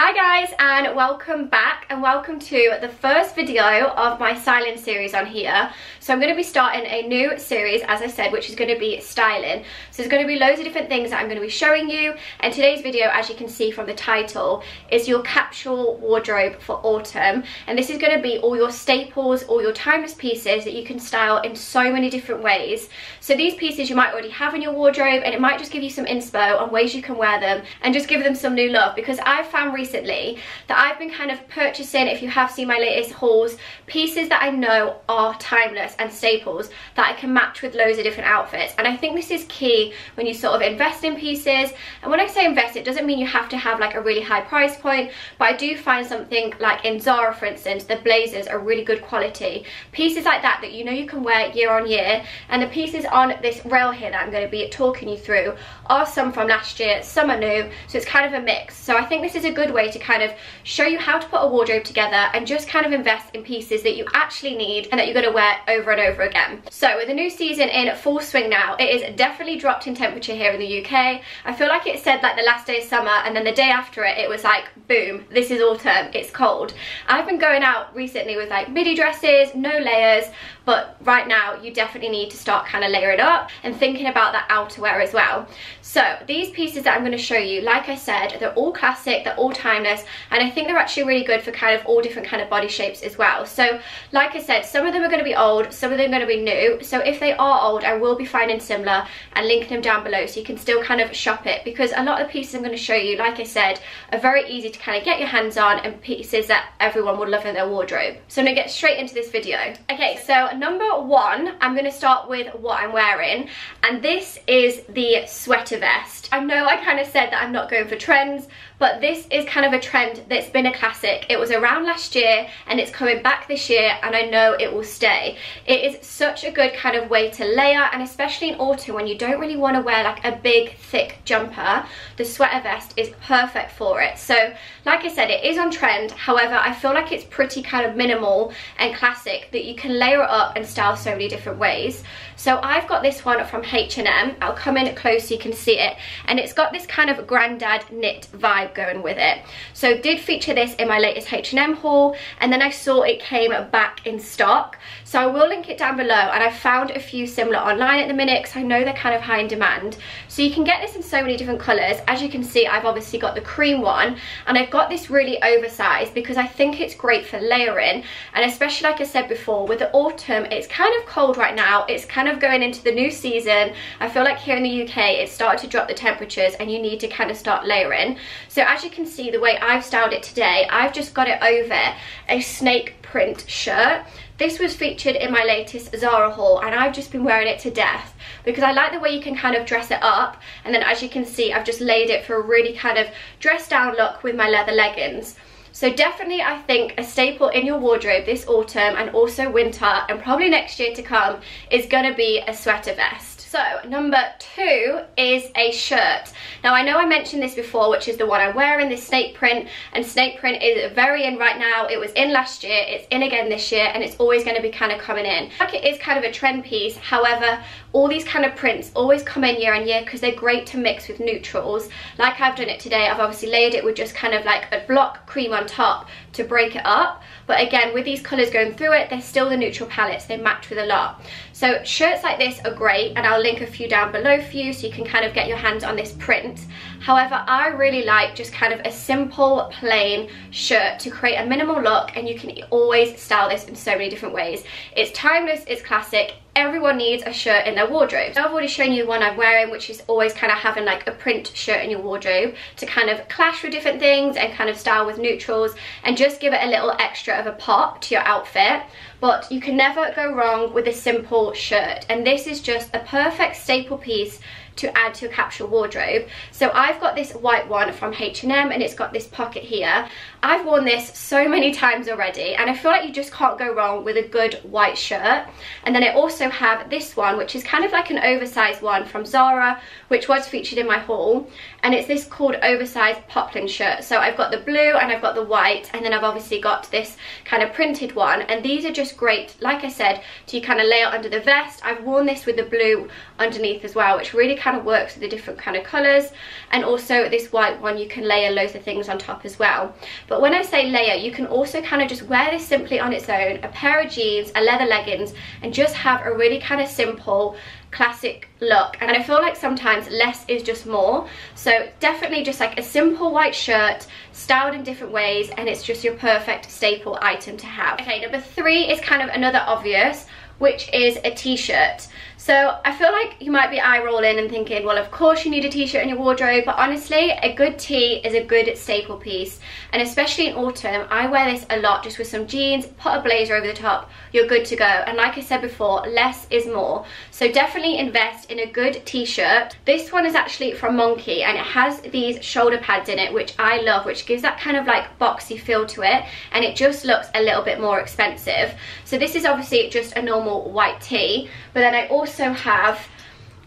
Hi guys and welcome back and welcome to the first video of my styling series on here. So I'm going to be starting a new series as I said which is going to be styling. So there's going to be loads of different things that I'm going to be showing you and today's video as you can see from the title is your capsule wardrobe for autumn and this is going to be all your staples, all your timeless pieces that you can style in so many different ways. So these pieces you might already have in your wardrobe and it might just give you some inspo on ways you can wear them and just give them some new love because I've found recently that I've been kind of purchasing, if you have seen my latest hauls, pieces that I know are timeless and staples that I can match with loads of different outfits. And I think this is key when you sort of invest in pieces. And when I say invest, it doesn't mean you have to have like a really high price point, but I do find something like in Zara, for instance, the blazers are really good quality. Pieces like that that you know you can wear year on year. And the pieces on this rail here that I'm going to be talking you through are some from last year, some are new, so it's kind of a mix. So I think this is a good way to kind of show you how to put a wardrobe together and just kind of invest in pieces that you actually need and that you're going to wear over and over again. So with the new season in full swing now, it is definitely dropped in temperature here in the UK. I feel like it said like the last day of summer and then the day after it, it was like, boom, this is autumn, it's cold. I've been going out recently with like midi dresses, no layers, but right now you definitely need to start kind of layering up and thinking about that outerwear as well. So these pieces that I'm going to show you, like I said, they're all classic, they're all timeless, and I think they're actually really good for kind of all different kind of body shapes as well. So like I said, some of them are going to be old, some of them are going to be new. So if they are old, I will be finding similar and linking them down below so you can still kind of shop it because a lot of the pieces I'm going to show you, like I said, are very easy to kind of get your hands on and pieces that everyone would love in their wardrobe. So I'm going to get straight into this video. Okay, so number one, I'm going to start with what I'm wearing and this is the sweater vest. I know I kind of said that I'm not going for trends, but this is kind of a trend that's been a classic. It was around last year and it's coming back this year and I know it will stay. It is such a good kind of way to layer and especially in autumn when you don't really want to wear like a big thick jumper, the sweater vest is perfect for it. So like I said, it is on trend. However, I feel like it's pretty kind of minimal and classic that you can layer it up and style so many different ways. So I've got this one from H&M. I'll come in close so you can see it. And it's got this kind of granddad knit vibe going with it. So did feature this in my latest H&M haul. And then I saw it came back in stock. So I will link it down below. And I found a few similar online at the minute because I know they're kind of high in demand. So you can get this in so many different colours. As you can see, I've obviously got the cream one. And I've got this really oversized because I think it's great for layering. And especially like I said before, with the autumn, it's kind of cold right now. It's kind kind of going into the new season. I feel like here in the UK it started to drop the temperatures and you need to kind of start layering. So as you can see the way I've styled it today, I've just got it over a snake print shirt. This was featured in my latest Zara haul and I've just been wearing it to death because I like the way you can kind of dress it up and then as you can see I've just laid it for a really kind of dressed down look with my leather leggings. So definitely I think a staple in your wardrobe this autumn and also winter and probably next year to come is going to be a sweater vest. So number two is a shirt. Now I know I mentioned this before, which is the one I'm wearing, this snake print, and snake print is very in right now. It was in last year, it's in again this year, and it's always gonna be kind of coming in. Like it is kind of a trend piece, however, all these kind of prints always come in year on year because they're great to mix with neutrals. Like I've done it today, I've obviously layered it with just kind of like a block cream on top to break it up. But again, with these colours going through it, they're still the neutral palettes. They match with a lot. So shirts like this are great and I'll link a few down below for you so you can kind of get your hands on this print. However, I really like just kind of a simple plain shirt to create a minimal look and you can always style this in so many different ways. It's timeless, it's classic, everyone needs a shirt in their wardrobe. I've already shown you the one I'm wearing, which is always kind of having like a print shirt in your wardrobe to kind of clash with different things and kind of style with neutrals and just give it a little extra of a pop to your outfit. But you can never go wrong with a simple shirt. And this is just a perfect staple piece to add to a capsule wardrobe. So I've got this white one from H&M and it's got this pocket here. I've worn this so many times already and I feel like you just can't go wrong with a good white shirt. And then I also have this one which is kind of like an oversized one from Zara which was featured in my haul and it's this called oversized poplin shirt. So I've got the blue and I've got the white and then I've obviously got this kind of printed one and these are just great like I said to kind of lay it under the vest. I've worn this with the blue underneath as well which really kind kind of works with the different kind of colours. And also this white one you can layer loads of things on top as well. But when I say layer you can also kind of just wear this simply on its own a pair of jeans a leather leggings and just have a really kind of simple classic look. And I feel like sometimes less is just more. So definitely just like a simple white shirt styled in different ways and it's just your perfect staple item to have. Okay number three is kind of another obvious which is a t-shirt so I feel like you might be eye rolling and thinking, well, of course you need a t-shirt in your wardrobe, but honestly, a good tee is a good staple piece. And especially in autumn, I wear this a lot just with some jeans, put a blazer over the top, you're good to go. And like I said before, less is more. So definitely invest in a good t-shirt. This one is actually from Monki and it has these shoulder pads in it, which I love, which gives that kind of like boxy feel to it. And it just looks a little bit more expensive. So this is obviously just a normal white tee. but then I also also have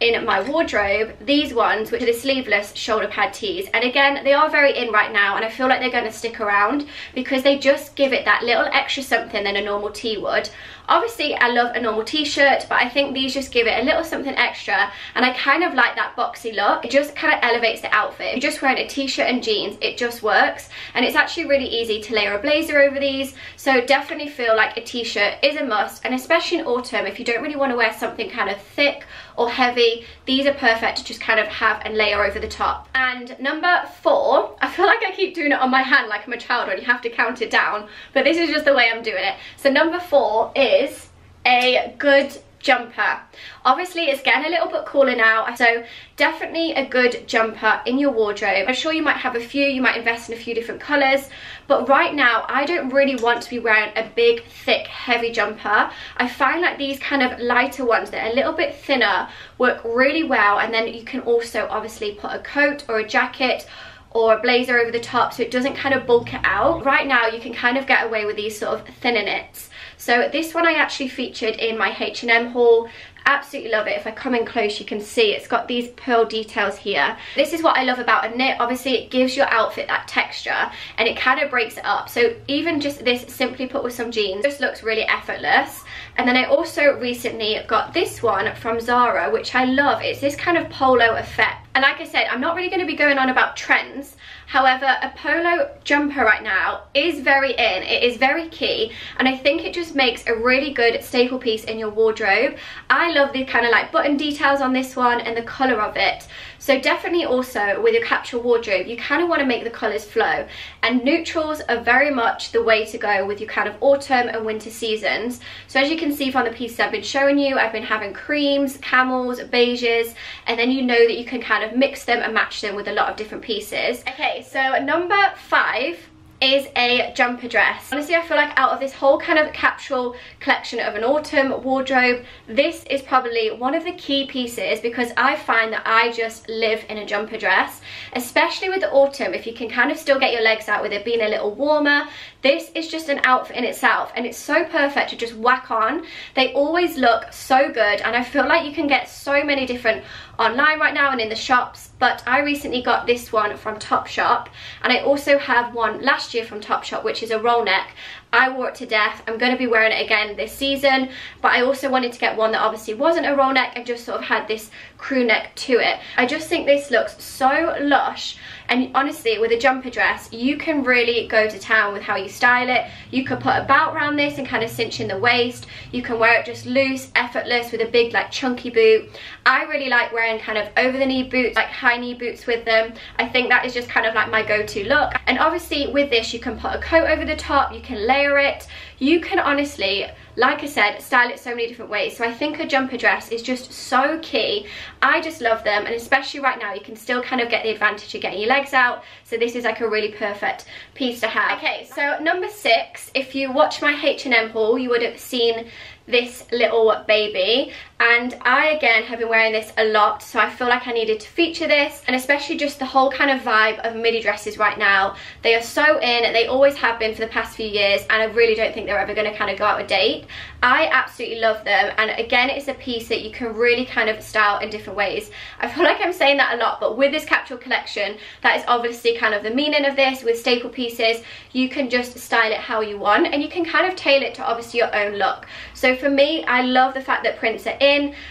in my wardrobe these ones which are the sleeveless shoulder pad tees and again they are very in right now and I feel like they're going to stick around because they just give it that little extra something than a normal tee would Obviously, I love a normal t-shirt, but I think these just give it a little something extra, and I kind of like that boxy look. It just kind of elevates the outfit. If you're just wearing a t-shirt and jeans, it just works, and it's actually really easy to layer a blazer over these, so definitely feel like a t-shirt is a must, and especially in autumn, if you don't really want to wear something kind of thick or heavy, these are perfect to just kind of have and layer over the top. And number four, I feel like I keep doing it on my hand like I'm a child when you have to count it down, but this is just the way I'm doing it. So number four is a good jumper. Obviously, it's getting a little bit cooler now, so definitely a good jumper in your wardrobe. I'm sure you might have a few, you might invest in a few different colours, but right now, I don't really want to be wearing a big, thick, heavy jumper. I find like these kind of lighter ones that are a little bit thinner work really well, and then you can also obviously put a coat or a jacket or a blazer over the top so it doesn't kind of bulk it out. Right now you can kind of get away with these sort of thinner knits. So this one I actually featured in my H&M haul. Absolutely love it. If I come in close you can see. It's got these pearl details here. This is what I love about a knit. Obviously it gives your outfit that texture and it kind of breaks it up. So even just this simply put with some jeans just looks really effortless and then I also recently got this one from Zara which I love it's this kind of polo effect and like I said I'm not really going to be going on about trends However, a polo jumper right now is very in. It is very key. And I think it just makes a really good staple piece in your wardrobe. I love the kind of like button details on this one and the colour of it. So definitely also with your capsule wardrobe, you kind of want to make the colours flow. And neutrals are very much the way to go with your kind of autumn and winter seasons. So as you can see from the pieces I've been showing you, I've been having creams, camels, beiges, and then you know that you can kind of mix them and match them with a lot of different pieces. Okay, so number five is a jumper dress. Honestly, I feel like out of this whole kind of capsule collection of an autumn wardrobe, this is probably one of the key pieces because I find that I just live in a jumper dress, especially with the autumn, if you can kind of still get your legs out with it being a little warmer. This is just an outfit in itself and it's so perfect to just whack on. They always look so good and I feel like you can get so many different online right now and in the shops but I recently got this one from Topshop and I also have one last year from Topshop which is a roll neck I wore it to death. I'm going to be wearing it again this season, but I also wanted to get one that obviously wasn't a roll neck and just sort of had this crew neck to it. I just think this looks so lush and honestly with a jumper dress you can really go to town with how you style it. You could put a belt around this and kind of cinch in the waist. You can wear it just loose, effortless with a big like chunky boot. I really like wearing kind of over the knee boots, like high knee boots with them. I think that is just kind of like my go-to look. And obviously with this you can put a coat over the top, you can layer it. You can honestly like I said, style it so many different ways. So I think a jumper dress is just so key. I just love them and especially right now you can still kind of get the advantage of getting your legs out. So this is like a really perfect piece to have. Okay, so number six, if you watch my H&M haul, you would have seen this little baby and I again have been wearing this a lot so I feel like I needed to feature this. And especially just the whole kind of vibe of midi dresses right now. They are so in they always have been for the past few years and I really don't think they're ever going to kind of go out of date. I absolutely love them and again it's a piece that you can really kind of style in different ways. I feel like I'm saying that a lot but with this capsule collection that is obviously kind of the meaning of this. With staple pieces you can just style it how you want and you can kind of tailor it to obviously your own look. So for me I love the fact that prints are.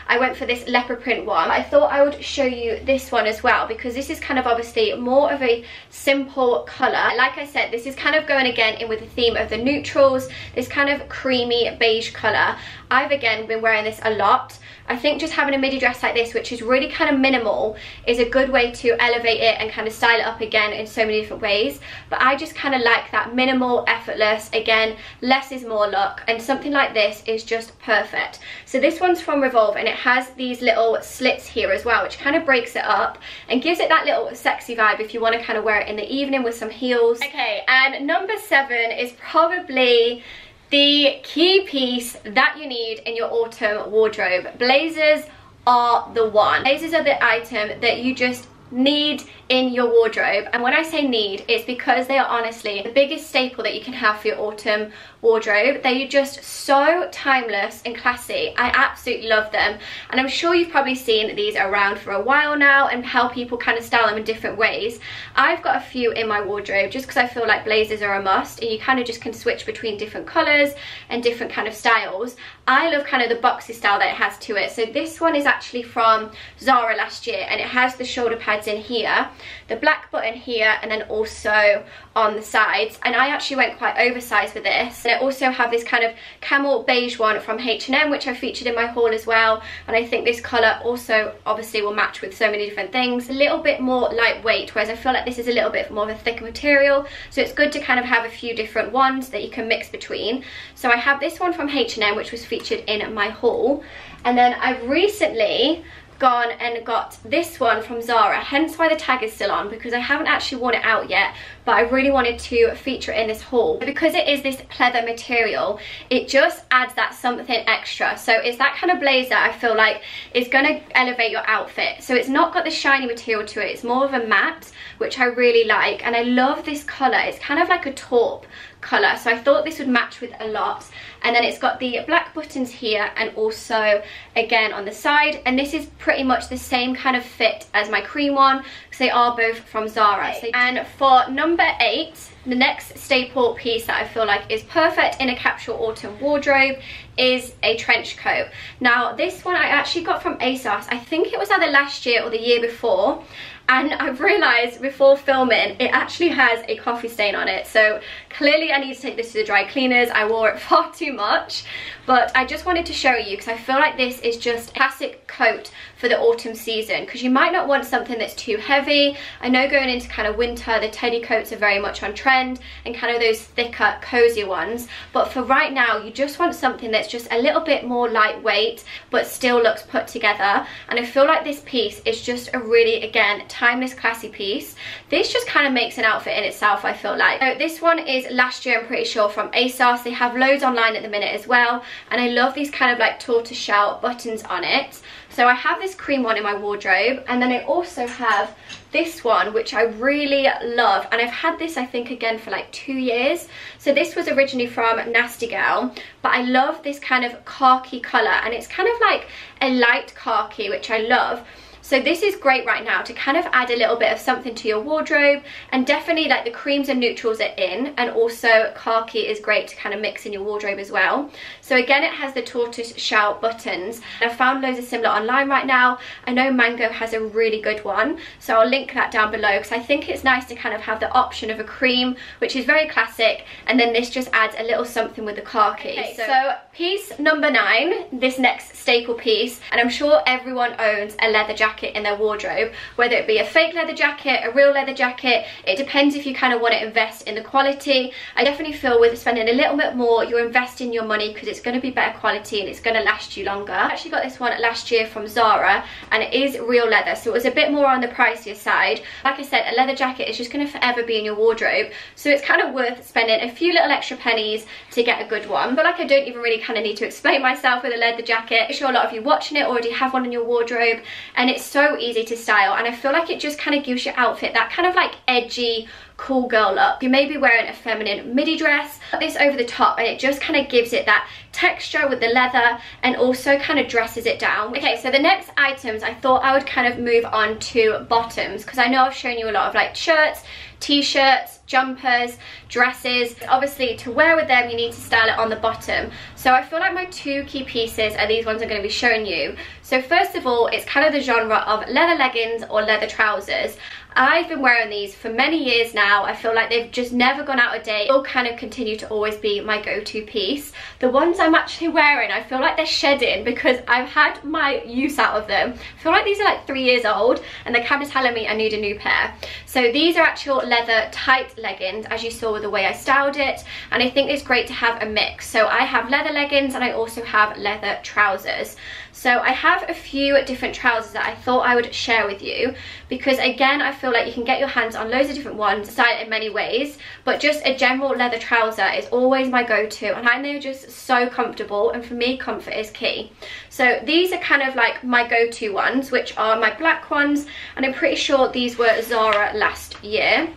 I went for this leopard print one. I thought I would show you this one as well because this is kind of obviously more of a simple colour. Like I said, this is kind of going again in with the theme of the neutrals, this kind of creamy beige colour. I've again been wearing this a lot. I think just having a midi dress like this, which is really kind of minimal, is a good way to elevate it and kind of style it up again in so many different ways. But I just kind of like that minimal, effortless, again, less is more look. And something like this is just perfect. So this one's from Revolve and it has these little slits here as well, which kind of breaks it up and gives it that little sexy vibe if you want to kind of wear it in the evening with some heels. Okay, and number seven is probably the key piece that you need in your autumn wardrobe. Blazers are the one. Blazers are the item that you just need in your wardrobe. And when I say need it's because they are honestly the biggest staple that you can have for your autumn wardrobe. They're just so timeless and classy. I absolutely love them. And I'm sure you've probably seen these around for a while now and how people kind of style them in different ways. I've got a few in my wardrobe just because I feel like blazers are a must and you kind of just can switch between different colors and different kind of styles. I love kind of the boxy style that it has to it. So this one is actually from Zara last year and it has the shoulder pads in here the black button here and then also on the sides. And I actually went quite oversized with this. And I also have this kind of camel beige one from H&M which I featured in my haul as well. And I think this colour also obviously will match with so many different things. A little bit more lightweight whereas I feel like this is a little bit more of a thicker material. So it's good to kind of have a few different ones that you can mix between. So I have this one from H&M which was featured in my haul. And then I've recently gone and got this one from Zara, hence why the tag is still on because I haven't actually worn it out yet, but I really wanted to feature it in this haul. Because it is this pleather material, it just adds that something extra. So it's that kind of blazer I feel like is to elevate your outfit. So it's not got the shiny material to it, it's more of a matte, which I really like. And I love this colour, it's kind of like a taupe colour. So I thought this would match with a lot. And then it's got the black buttons here and also again on the side. And this is pretty much the same kind of fit as my cream one because they are both from Zara. Okay. And for number eight, the next staple piece that I feel like is perfect in a capsule autumn wardrobe is a trench coat. Now this one I actually got from ASOS. I think it was either last year or the year before and I've realised before filming it actually has a coffee stain on it. So clearly I need to take this to the dry cleaners. I wore it far too much. But I just wanted to show you because I feel like this is just a classic coat for the autumn season. Because you might not want something that's too heavy. I know going into kind of winter the teddy coats are very much on trend and kind of those thicker cozier ones. But for right now you just want something that's just a little bit more lightweight but still looks put together. And I feel like this piece is just a really again timeless classy piece. This just kind of makes an outfit in itself I feel like. So this one is last year I'm pretty sure from ASOS. They have loads online at the minute as well and I love these kind of like tortoiseshell buttons on it. So I have this cream one in my wardrobe and then I also have this one which I really love and I've had this I think again for like two years so this was originally from Nasty Gal but I love this kind of khaki colour and it's kind of like a light khaki which I love so this is great right now to kind of add a little bit of something to your wardrobe and definitely like the creams and neutrals are in and also khaki is great to kind of mix in your wardrobe as well. So again it has the tortoise shell buttons. I've found loads of similar online right now. I know Mango has a really good one so I'll link that down below because I think it's nice to kind of have the option of a cream which is very classic and then this just adds a little something with the khaki. Okay, so, so piece number nine, this next staple piece and I'm sure everyone owns a leather jacket jacket in their wardrobe, whether it be a fake leather jacket, a real leather jacket, it depends if you kind of want to invest in the quality. I definitely feel with spending a little bit more, you're investing your money because it's going to be better quality and it's going to last you longer. I actually got this one last year from Zara and it is real leather, so it was a bit more on the pricier side. Like I said, a leather jacket is just going to forever be in your wardrobe, so it's kind of worth spending a few little extra pennies to get a good one. But like I don't even really kind of need to explain myself with a leather jacket. I'm sure a lot of you watching it already have one in your wardrobe and it's so easy to style and I feel like it just kind of gives your outfit that kind of like edgy cool girl look. You may be wearing a feminine midi dress, put this over the top and it just kind of gives it that texture with the leather and also kind of dresses it down. Okay, so the next items I thought I would kind of move on to bottoms because I know I've shown you a lot of like shirts, t-shirts, jumpers, dresses. Obviously to wear with them you need to style it on the bottom. So I feel like my two key pieces are these ones I'm going to be showing you. So first of all it's kind of the genre of leather leggings or leather trousers. I've been wearing these for many years now. I feel like they've just never gone out of date. They'll kind of continue to always be my go-to piece. The ones I'm actually wearing, I feel like they're shedding because I've had my use out of them. I feel like these are like three years old and they're kind of telling me I need a new pair. So these are actual leather tight leggings as you saw with the way I styled it. And I think it's great to have a mix. So I have leather leggings and I also have leather trousers. So I have a few different trousers that I thought I would share with you because again, I feel like you can get your hands on loads of different ones, style in many ways, but just a general leather trouser is always my go-to and I know just so comfortable and for me, comfort is key. So these are kind of like my go-to ones, which are my black ones and I'm pretty sure these were Zara last year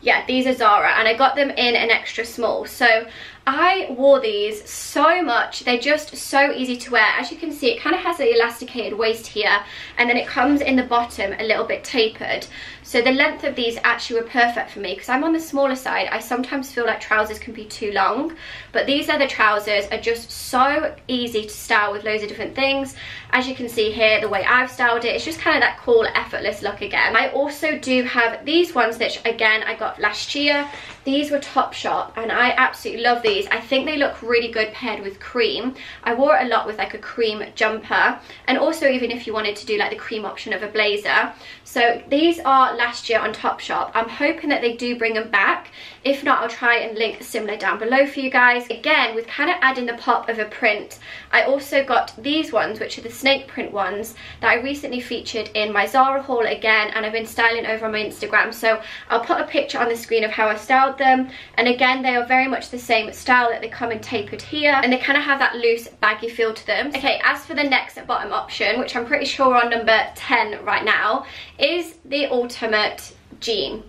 yeah these are Zara and I got them in an extra small so I wore these so much. They're just so easy to wear. As you can see, it kind of has an elasticated waist here and then it comes in the bottom a little bit tapered. So the length of these actually were perfect for me because I'm on the smaller side. I sometimes feel like trousers can be too long, but these leather trousers are just so easy to style with loads of different things. As you can see here, the way I've styled it, it's just kind of that cool, effortless look again. I also do have these ones, which again, I got last year. These were Topshop and I absolutely love these. I think they look really good paired with cream. I wore it a lot with like a cream jumper and also even if you wanted to do like the cream option of a blazer. So these are last year on Topshop. I'm hoping that they do bring them back. If not, I'll try and link similar down below for you guys. Again, with kind of adding the pop of a print, I also got these ones, which are the snake print ones that I recently featured in my Zara haul again and I've been styling over on my Instagram. So I'll put a picture on the screen of how I styled them and again they are very much the same style that they come in tapered here and they kind of have that loose baggy feel to them okay as for the next bottom option which i'm pretty sure on number 10 right now is the ultimate jean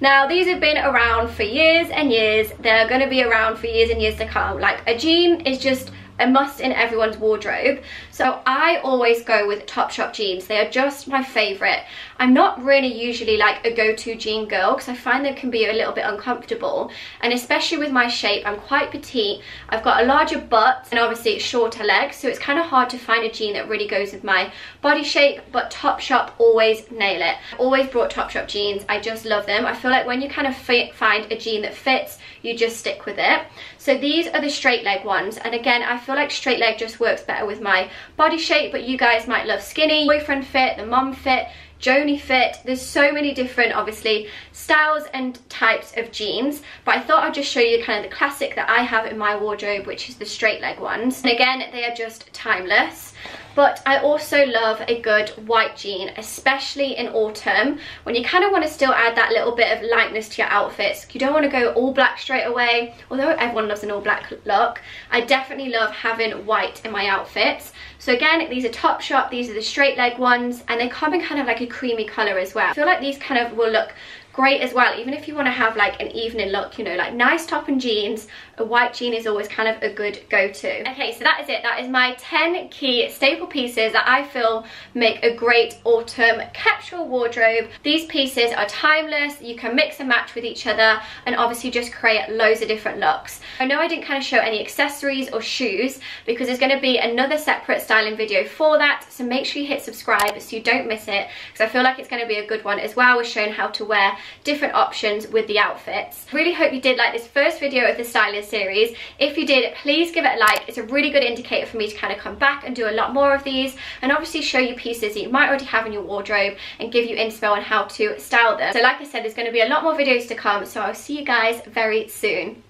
now, these have been around for years and years. They're going to be around for years and years to come. Like, a jean is just a must in everyone's wardrobe. So I always go with Topshop jeans. They are just my favourite. I'm not really usually like a go-to jean girl because I find they can be a little bit uncomfortable. And especially with my shape, I'm quite petite. I've got a larger butt and obviously it's shorter legs. So it's kind of hard to find a jean that really goes with my body shape. But Topshop always nail it. I've always brought Topshop jeans. I just love them. I feel like when you kind of find a jean that fits, you just stick with it. So these are the straight leg ones. And again, I feel like straight leg just works better with my body shape, but you guys might love skinny, boyfriend fit, the mom fit, Joni fit. There's so many different, obviously, styles and types of jeans. But I thought I'd just show you kind of the classic that I have in my wardrobe, which is the straight leg ones. And again, they are just timeless. But I also love a good white jean, especially in autumn, when you kind of want to still add that little bit of lightness to your outfits. You don't want to go all black straight away, although everyone loves an all black look. I definitely love having white in my outfits. So again, these are Topshop, these are the straight leg ones, and they come in kind of like a creamy colour as well. I feel like these kind of will look great as well even if you want to have like an evening look you know like nice top and jeans a white jean is always kind of a good go-to. Okay so that is it. That is my 10 key staple pieces that i feel make a great autumn capsule wardrobe. These pieces are timeless. You can mix and match with each other and obviously just create loads of different looks. I know i didn't kind of show any accessories or shoes because there's going to be another separate styling video for that. So make sure you hit subscribe so you don't miss it because i feel like it's going to be a good one as well we're showing how to wear different options with the outfits. Really hope you did like this first video of the styling series. If you did, please give it a like. It's a really good indicator for me to kind of come back and do a lot more of these and obviously show you pieces that you might already have in your wardrobe and give you inspo on how to style them. So like I said, there's going to be a lot more videos to come, so I'll see you guys very soon.